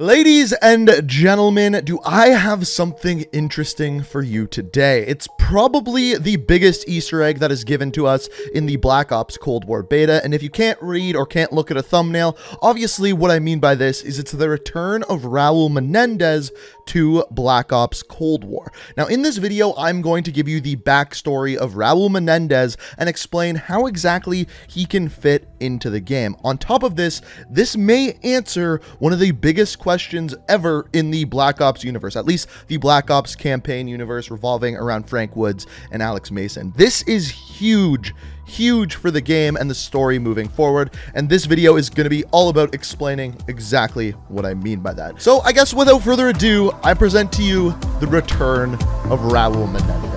Ladies and gentlemen, do I have something interesting for you today? It's probably the biggest Easter egg that is given to us in the Black Ops Cold War beta, and if you can't read or can't look at a thumbnail, obviously what I mean by this is it's the return of Raul Menendez to Black Ops Cold War. Now, in this video, I'm going to give you the backstory of Raul Menendez and explain how exactly he can fit into the game. On top of this, this may answer one of the biggest questions questions ever in the Black Ops universe, at least the Black Ops campaign universe revolving around Frank Woods and Alex Mason. This is huge, huge for the game and the story moving forward, and this video is going to be all about explaining exactly what I mean by that. So I guess without further ado, I present to you the return of Raul Menendez.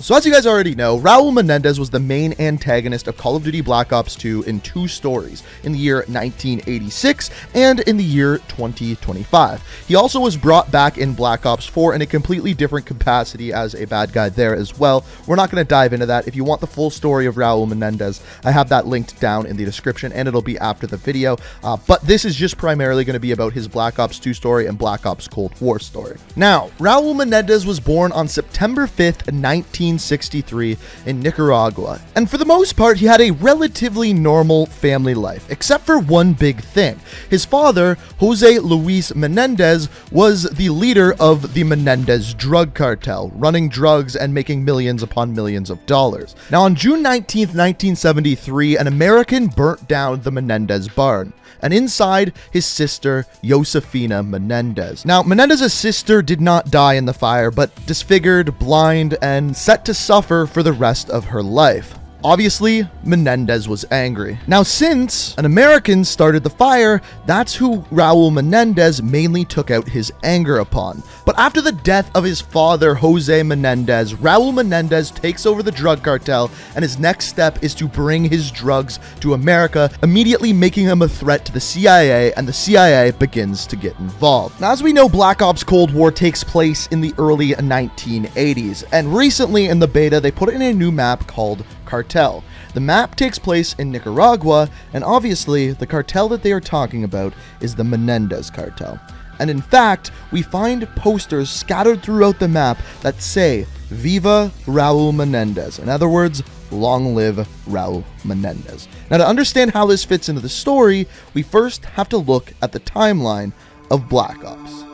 So as you guys already know, Raul Menendez was the main antagonist of Call of Duty Black Ops 2 in two stories, in the year 1986 and in the year 2025. He also was brought back in Black Ops 4 in a completely different capacity as a bad guy there as well. We're not going to dive into that. If you want the full story of Raul Menendez, I have that linked down in the description and it'll be after the video. Uh, but this is just primarily going to be about his Black Ops 2 story and Black Ops Cold War story. Now, Raul Menendez was born on September 5th, 19 1963 in Nicaragua, and for the most part, he had a relatively normal family life, except for one big thing. His father, Jose Luis Menendez, was the leader of the Menendez drug cartel, running drugs and making millions upon millions of dollars. Now, on June 19, 1973, an American burnt down the Menendez barn and inside his sister, Josefina Menendez. Now, Menendez's sister did not die in the fire, but disfigured, blind, and set to suffer for the rest of her life. Obviously, Menendez was angry. Now, since an American started the fire, that's who Raul Menendez mainly took out his anger upon. But after the death of his father, Jose Menendez, Raul Menendez takes over the drug cartel, and his next step is to bring his drugs to America, immediately making him a threat to the CIA, and the CIA begins to get involved. Now, as we know, Black Ops Cold War takes place in the early 1980s, and recently in the beta, they put in a new map called cartel. The map takes place in Nicaragua, and obviously, the cartel that they are talking about is the Menendez cartel. And in fact, we find posters scattered throughout the map that say, Viva Raul Menendez. In other words, long live Raul Menendez. Now, to understand how this fits into the story, we first have to look at the timeline of Black Ops.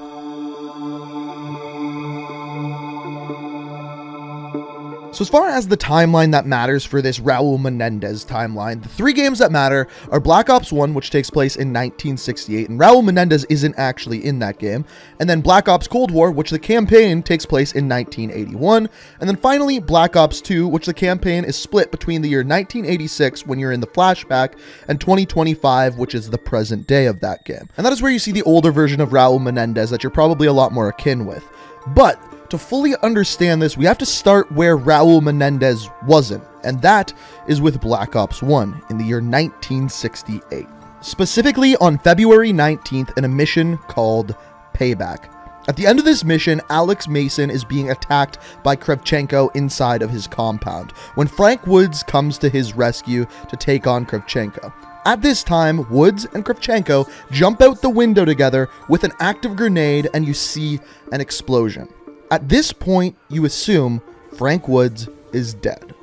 So as far as the timeline that matters for this Raul Menendez timeline, the three games that matter are Black Ops 1, which takes place in 1968, and Raul Menendez isn't actually in that game, and then Black Ops Cold War, which the campaign takes place in 1981, and then finally Black Ops 2, which the campaign is split between the year 1986, when you're in the flashback, and 2025, which is the present day of that game. And that is where you see the older version of Raul Menendez that you're probably a lot more akin with. But to fully understand this, we have to start where Raul Menendez wasn't, and that is with Black Ops 1 in the year 1968. Specifically on February 19th in a mission called Payback. At the end of this mission, Alex Mason is being attacked by Kravchenko inside of his compound, when Frank Woods comes to his rescue to take on Kravchenko. At this time, Woods and Kravchenko jump out the window together with an active grenade and you see an explosion. At this point, you assume Frank Woods is dead.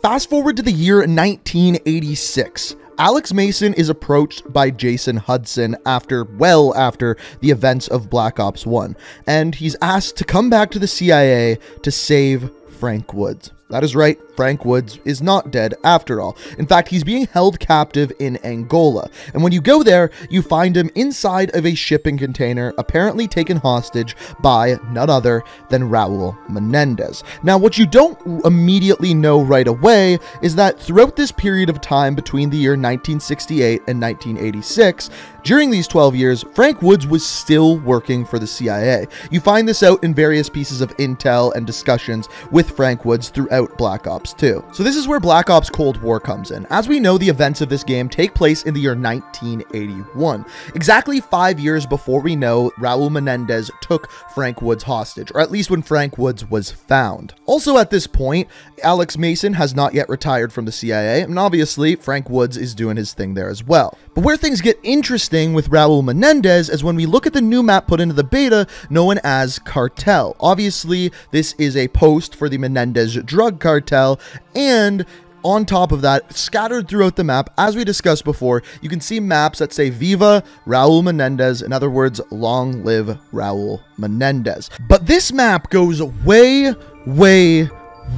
Fast forward to the year 1986. Alex Mason is approached by Jason Hudson after, well after, the events of Black Ops 1, and he's asked to come back to the CIA to save Frank Woods. That is right, Frank Woods is not dead after all. In fact, he's being held captive in Angola. And when you go there, you find him inside of a shipping container, apparently taken hostage by none other than Raul Menendez. Now, what you don't immediately know right away is that throughout this period of time between the year 1968 and 1986, during these 12 years, Frank Woods was still working for the CIA. You find this out in various pieces of intel and discussions with Frank Woods throughout Black Ops Ops 2. So this is where Black Ops Cold War comes in. As we know, the events of this game take place in the year 1981, exactly five years before we know Raul Menendez took Frank Woods hostage, or at least when Frank Woods was found. Also at this point, Alex Mason has not yet retired from the CIA, and obviously Frank Woods is doing his thing there as well. But where things get interesting with Raul Menendez is when we look at the new map put into the beta known as Cartel. Obviously, this is a post for the Menendez drug cartel, and on top of that, scattered throughout the map, as we discussed before, you can see maps that say Viva Raul Menendez. In other words, long live Raul Menendez. But this map goes way, way,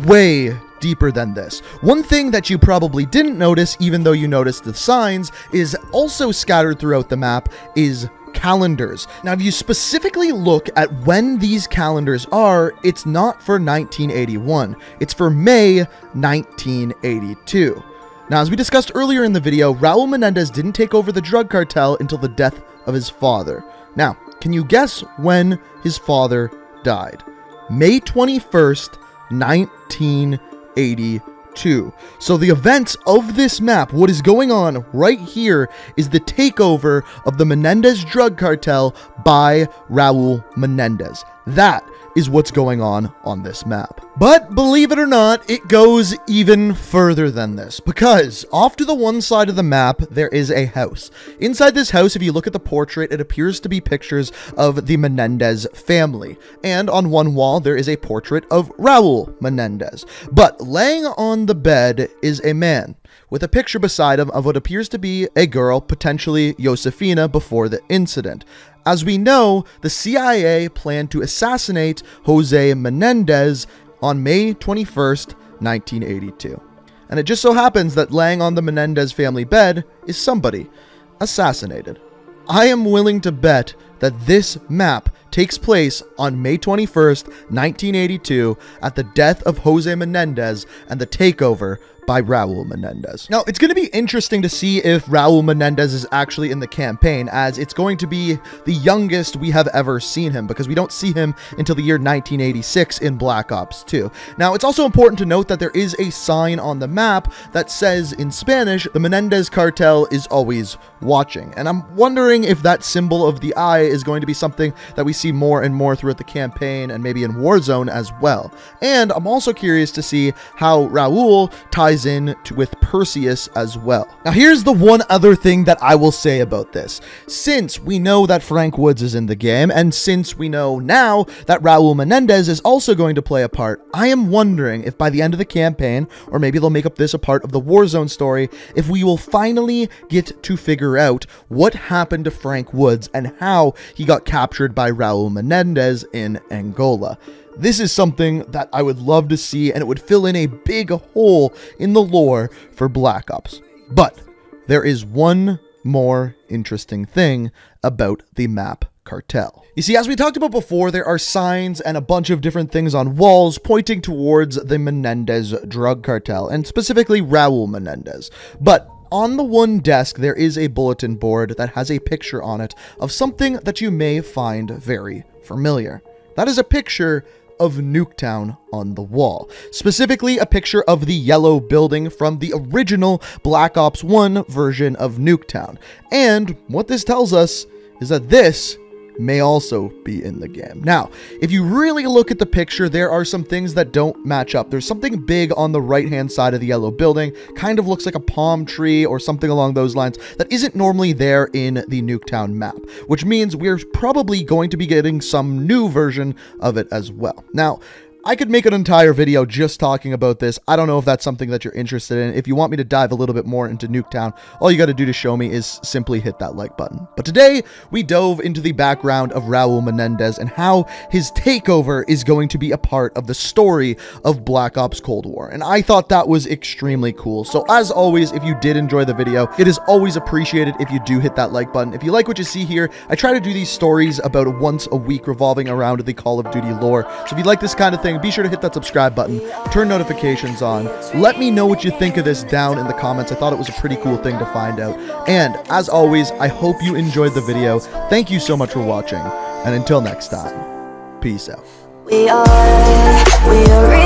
way deeper than this. One thing that you probably didn't notice, even though you noticed the signs, is also scattered throughout the map is calendars. Now, if you specifically look at when these calendars are, it's not for 1981. It's for May 1982. Now, as we discussed earlier in the video, Raul Menendez didn't take over the drug cartel until the death of his father. Now, can you guess when his father died? May 21st, 1982. 2. So the events of this map, what is going on right here, is the takeover of the Menendez drug cartel by Raul Menendez. That is what's going on on this map. But believe it or not, it goes even further than this because off to the one side of the map, there is a house. Inside this house, if you look at the portrait, it appears to be pictures of the Menendez family. And on one wall, there is a portrait of Raul Menendez. But laying on the bed is a man with a picture beside him of what appears to be a girl, potentially Josefina, before the incident. As we know, the CIA planned to assassinate Jose Menendez on May 21st, 1982. And it just so happens that laying on the Menendez family bed is somebody assassinated. I am willing to bet that this map takes place on May 21st, 1982, at the death of Jose Menendez and the takeover by Raul Menendez. Now, it's going to be interesting to see if Raul Menendez is actually in the campaign, as it's going to be the youngest we have ever seen him, because we don't see him until the year 1986 in Black Ops 2. Now, it's also important to note that there is a sign on the map that says in Spanish, the Menendez cartel is always watching. And I'm wondering if that symbol of the eye is going to be something that we see more and more throughout the campaign and maybe in Warzone as well. And I'm also curious to see how Raul ties ties in to, with Perseus as well. Now, here's the one other thing that I will say about this. Since we know that Frank Woods is in the game, and since we know now that Raul Menendez is also going to play a part, I am wondering if by the end of the campaign, or maybe they'll make up this a part of the Warzone story, if we will finally get to figure out what happened to Frank Woods and how he got captured by Raul Menendez in Angola. This is something that I would love to see, and it would fill in a big hole in the lore for Black Ops. But there is one more interesting thing about the map cartel. You see, as we talked about before, there are signs and a bunch of different things on walls pointing towards the Menendez drug cartel, and specifically Raul Menendez. But on the one desk, there is a bulletin board that has a picture on it of something that you may find very familiar. That is a picture of Nuketown on the wall. Specifically, a picture of the yellow building from the original Black Ops 1 version of Nuketown. And what this tells us is that this may also be in the game. Now, if you really look at the picture, there are some things that don't match up. There's something big on the right-hand side of the yellow building, kind of looks like a palm tree or something along those lines that isn't normally there in the Nuketown map, which means we're probably going to be getting some new version of it as well. Now, I could make an entire video just talking about this. I don't know if that's something that you're interested in. If you want me to dive a little bit more into Nuketown, all you got to do to show me is simply hit that like button. But today, we dove into the background of Raul Menendez and how his takeover is going to be a part of the story of Black Ops Cold War. And I thought that was extremely cool. So as always, if you did enjoy the video, it is always appreciated if you do hit that like button. If you like what you see here, I try to do these stories about once a week revolving around the Call of Duty lore. So if you like this kind of thing, be sure to hit that subscribe button, turn notifications on. Let me know what you think of this down in the comments. I thought it was a pretty cool thing to find out. And as always, I hope you enjoyed the video. Thank you so much for watching. And until next time, peace out. We are, we are